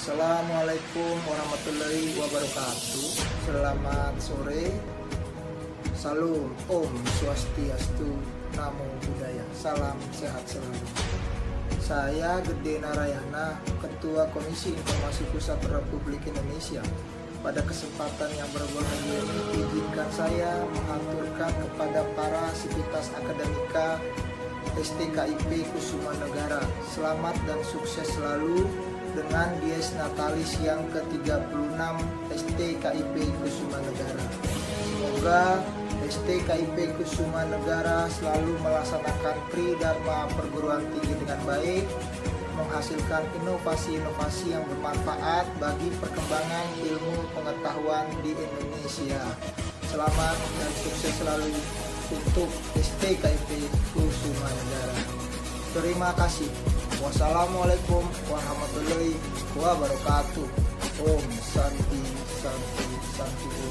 Assalamualaikum warahmatullahi wabarakatuh. Selamat sore. Salam Om Swastiastu, Namo Buddhaya. Salam sehat selalu. Saya Gede Narayana, Ketua Komisi Informasi Pusat Republik Indonesia. Pada kesempatan yang berbahagia ini, izinkan saya mengaturkan kepada para sivitas akademika STKIP Kusuma Negara. Selamat dan sukses selalu dengan Dies Natalis yang ke-36 STKIP Kusuma Negara. Semoga STKIP Kusuma Negara selalu melaksanakan Tri Dharma perguruan tinggi dengan baik, menghasilkan inovasi-inovasi yang bermanfaat bagi perkembangan ilmu pengetahuan di Indonesia. Selamat dan sukses selalu untuk STKIP Kusuma Negara. Terima kasih. Wassalamualaikum warahmatullahi wabarakatuh. Om Santi Santi Santi.